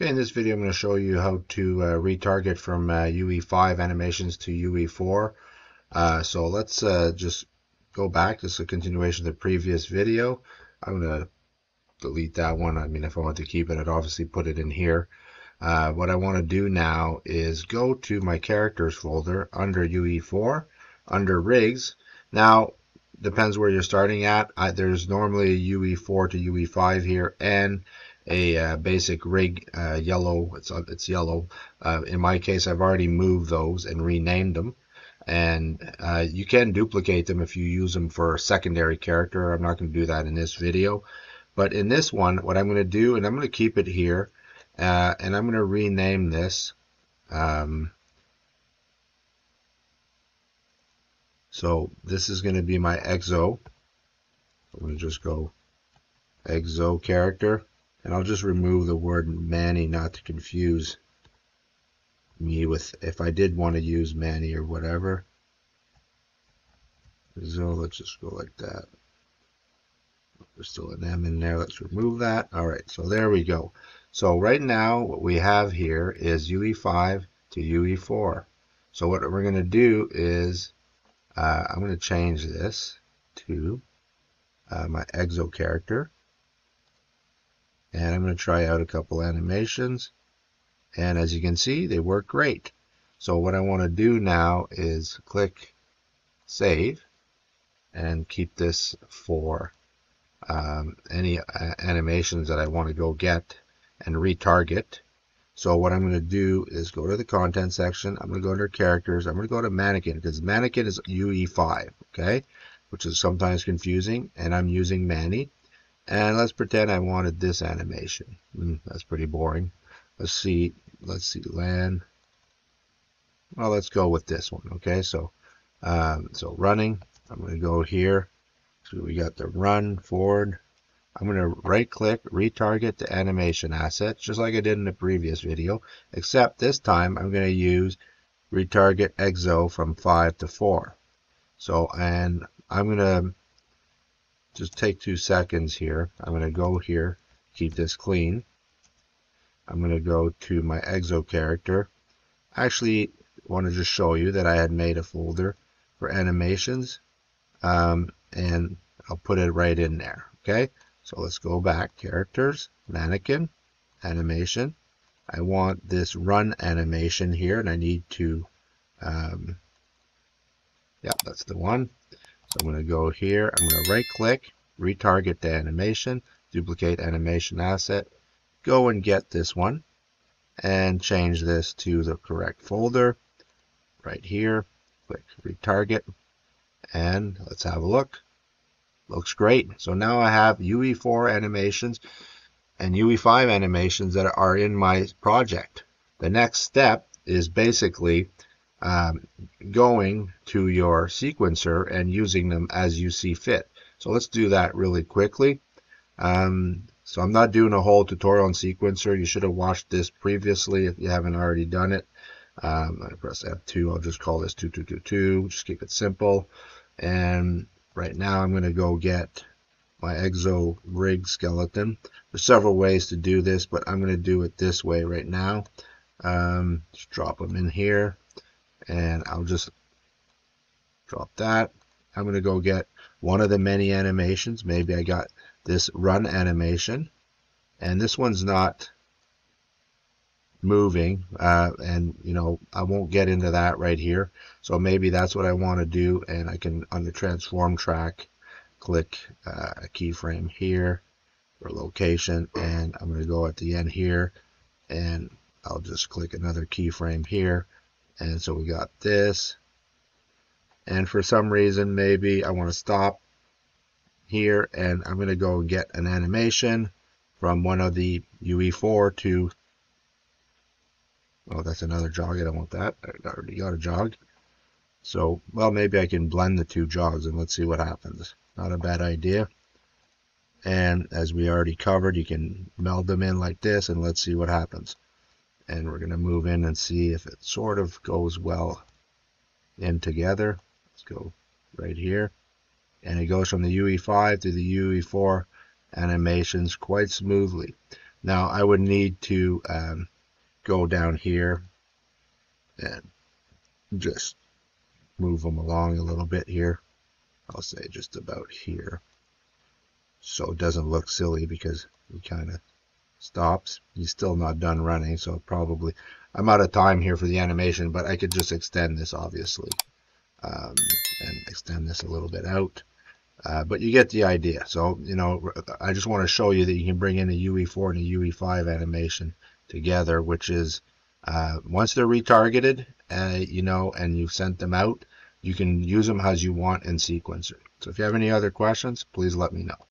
Okay, in this video I'm going to show you how to uh, retarget from uh, UE5 animations to UE4. Uh, so let's uh, just go back. This is a continuation of the previous video. I'm going to delete that one. I mean, if I want to keep it, I'd obviously put it in here. Uh, what I want to do now is go to my characters folder under UE4, under rigs. Now, depends where you're starting at. I, there's normally a UE4 to UE5 here, and a uh, basic rig uh, yellow. It's uh, it's yellow. Uh, in my case, I've already moved those and renamed them. And uh, you can duplicate them if you use them for secondary character. I'm not going to do that in this video. But in this one, what I'm going to do, and I'm going to keep it here, uh, and I'm going to rename this. Um, so this is going to be my exo. I'm going to just go exo character. And I'll just remove the word Manny not to confuse me with if I did want to use Manny or whatever. So let's just go like that. There's still an M in there. Let's remove that. All right, so there we go. So right now what we have here is UE5 to UE4. So what we're going to do is uh, I'm going to change this to uh, my exo character and I'm going to try out a couple animations. And as you can see they work great. So what I want to do now is click save and keep this for um, any uh, animations that I want to go get and retarget. So what I'm going to do is go to the content section. I'm going to go under characters. I'm going to go to mannequin because mannequin is UE5 okay? Which is sometimes confusing and I'm using Manny and let's pretend I wanted this animation. Mm, that's pretty boring. Let's see. Let's see. Land. Well, let's go with this one. Okay. So, um, so running. I'm going to go here. So we got the run forward. I'm going to right click, retarget the animation asset, just like I did in the previous video, except this time I'm going to use retarget exo from 5 to 4. So, and I'm going to just take two seconds here. I'm going to go here, keep this clean. I'm going to go to my exo character. I actually want to just show you that I had made a folder for animations um, and I'll put it right in there. Okay, so let's go back. Characters, mannequin, animation. I want this run animation here and I need to, um, yeah, that's the one. So I'm going to go here. I'm going to right click, retarget the animation, duplicate animation asset, go and get this one and change this to the correct folder right here. Click retarget and let's have a look. Looks great. So now I have UE4 animations and UE5 animations that are in my project. The next step is basically um, going to your sequencer and using them as you see fit. So let's do that really quickly. Um, so I'm not doing a whole tutorial on sequencer. You should have watched this previously if you haven't already done it. Um, I press F2. I'll just call this 2222. Just keep it simple. And right now I'm going to go get my exo rig skeleton. There's several ways to do this, but I'm going to do it this way right now. Um, just drop them in here and I'll just drop that. I'm going to go get one of the many animations. Maybe I got this run animation and this one's not moving uh, and you know I won't get into that right here so maybe that's what I want to do and I can on the transform track click uh, a keyframe here for location and I'm going to go at the end here and I'll just click another keyframe here and so we got this. And for some reason maybe I want to stop here and I'm going to go get an animation from one of the UE4 to oh that's another jog I don't want that. I already got a jog. So well maybe I can blend the two jogs and let's see what happens. Not a bad idea. And as we already covered you can meld them in like this and let's see what happens and we're going to move in and see if it sort of goes well in together. Let's go right here. And it goes from the UE5 to the UE4 animations quite smoothly. Now I would need to um, go down here and just move them along a little bit here. I'll say just about here. So it doesn't look silly because we kind of stops. He's still not done running, so probably I'm out of time here for the animation, but I could just extend this obviously um, and extend this a little bit out. Uh, but you get the idea. So, you know, I just want to show you that you can bring in a UE4 and a UE5 animation together, which is uh, once they're retargeted, uh, you know, and you've sent them out, you can use them as you want in sequencer. So if you have any other questions, please let me know.